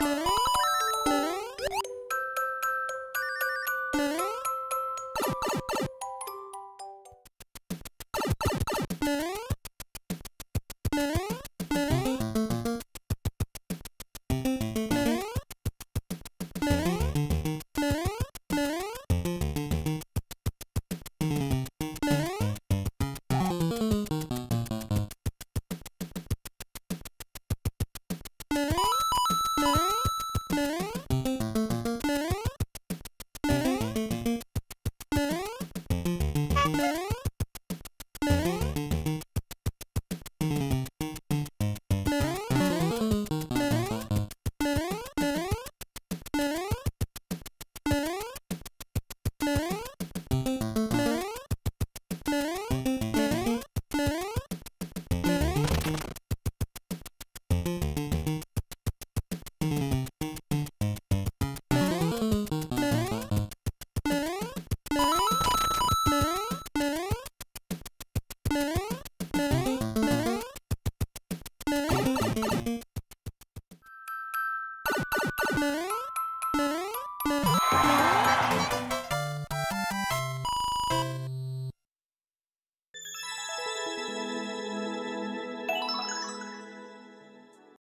Bye. Mm-hmm.